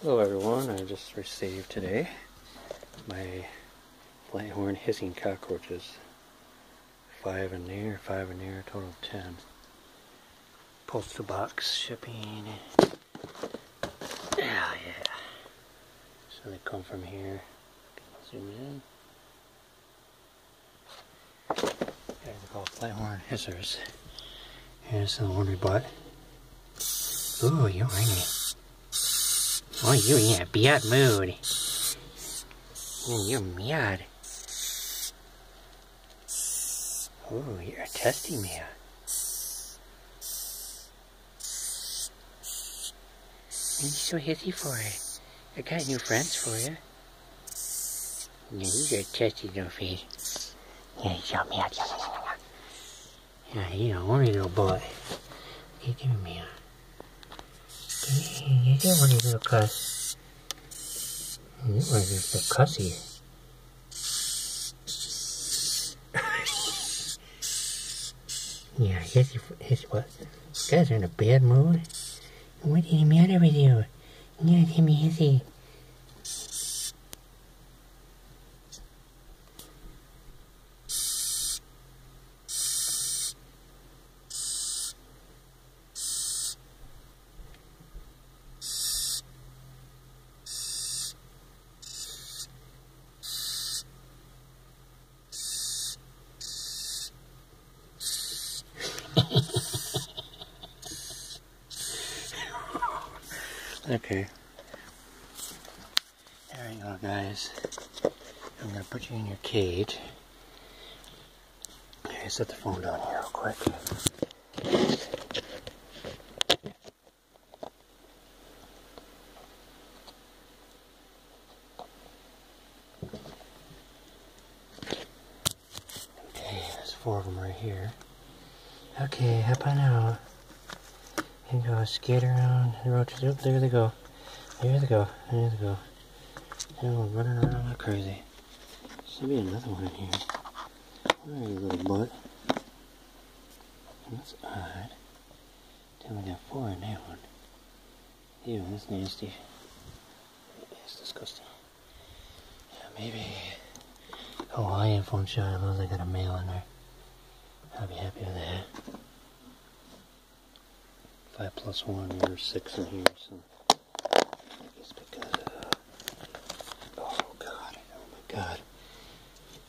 Hello everyone, I just received today my Flathorn hissing cockroaches. Five in there, five in there, total of ten. Postal box shipping. Yeah, yeah. So they come from here. Zoom in. They're called Flathorn hissers. Here's the one we bought. Ooh, you're whiny. Oh, you're in a bad mood. You're mad. Oh, you're a testy man. What you so hissy for? It? I got new friends for you. Yeah, you got a testy little face. Yeah, you're so mad. Yeah, yeah, you're a horny little boy. Get him, man. You do want a little cuss. You are just a cussy. yeah, his, his what? You guys are in a bad mood. What is the matter with you? You tell me hissy. Okay. There you go, guys. I'm gonna put you in your cage. Okay, set the phone down here real quick. Okay, there's four of them right here. Okay, hop on out. You go, skate around the roaches. Oh, there they go. There they go. There they go. They're all running around like crazy. Should be another one in here. Where are you, little butt? That's odd. Then we got four in that one. Ew, that's nasty. It's disgusting. Yeah, maybe Hawaiian phone shot. As I got a male in there. 5 plus 1, there's 6 in here, so. It's because of, oh god, oh my god,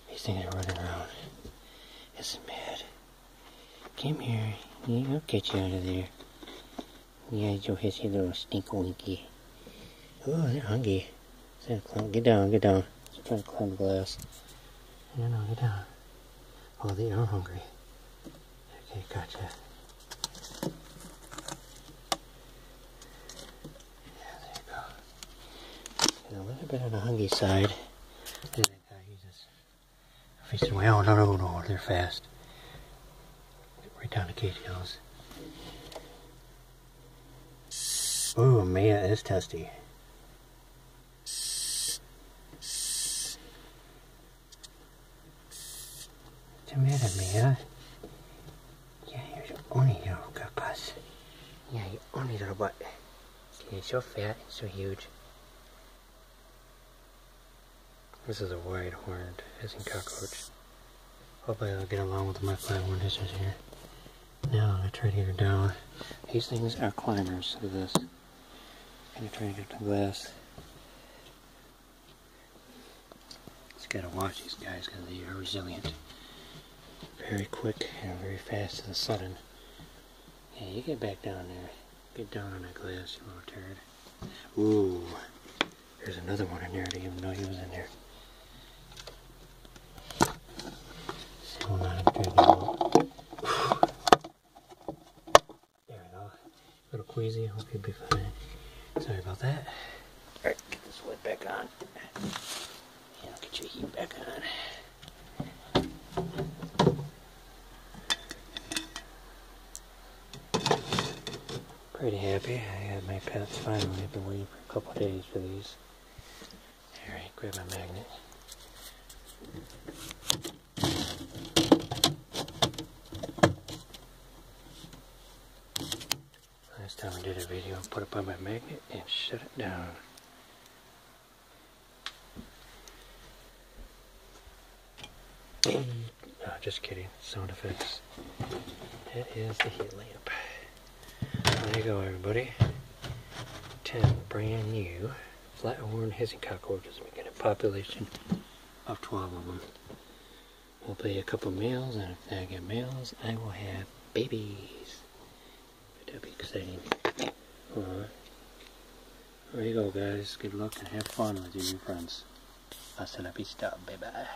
he's thinking are running around, it's mad, come here, yeah, I'll get you out of there, yeah, you'll little stink winky, oh, they're hungry, Santa Claus, get down, get down, He's trying to climb the glass, no, no, get down, oh, they are hungry, on the hungry side. That guy, he's just facing away. Oh, no, no, no, they're fast. Right down the cage goes. Ooh, Mia is testy. What's the matter, Mia? Yeah, you're only little cuss. Yeah, you only little butt. You're so fat and so huge. This is a white horned hissing cockroach. Hopefully I'll get along with my flathorn hissers here. Now I'm gonna try to get her down. These things are climbers, at this. I'm gonna try to get the glass. Just gotta watch these guys because they are resilient. Very quick and very fast and sudden. Yeah, you get back down there. Get down on that glass, you little turd. Ooh, there's another one in there. I didn't even know he was in there. On, I'm There we go. A little queasy. Hope you'll be fine. Sorry about that. Alright, get this lid back on. And I'll get your heat back on. Pretty happy. I had my pets finally. I've been waiting for a couple days for these. Alright, grab my magnet. time I did a video, I put it by my magnet and shut it down. no, just kidding, sound effects. That is the heat lamp. There you go everybody. 10 brand new flat horn hissing cockroaches. We get a population of 12 of them. We'll play a couple males, and if I get males, I will have babies. That'll be exciting. Alright. There you go, guys. Good luck and have fun with your new friends. Hasta la vista, bye bye.